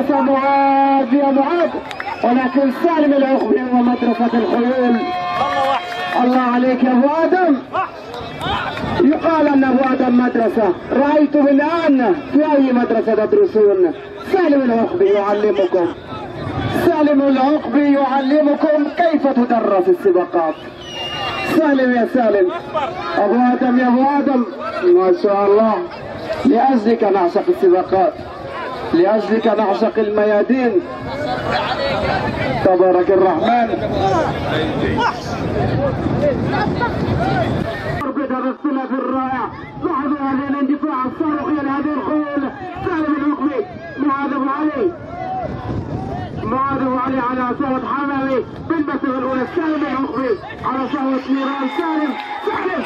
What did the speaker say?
مدرسة معاذ يا معاذ. ولكن سالم العقبي ومدرسة الخيول. الله عليك يا أبو آدم. يقال أن أبو آدم مدرسة. رأيتم الان في أي مدرسة تدرسون؟ سالم العقبي يعلمكم. سالم العقبي يعلمكم كيف تدرس السباقات. سالم يا سالم. أبو آدم يا أبو آدم. ما شاء الله. لأجلك نعشق السباقات. لاجلك نعشق الميادين. تبارك الرحمن. درستنا في الرائع. لاحظوا هذه الاندفاع. الصاروخي لهذه الخيول سالم العقبي معاذ علي. معاذ علي على صوت حمامي بالمسافة الأولى سالم العقبي على صوت نيران سالم. سالم.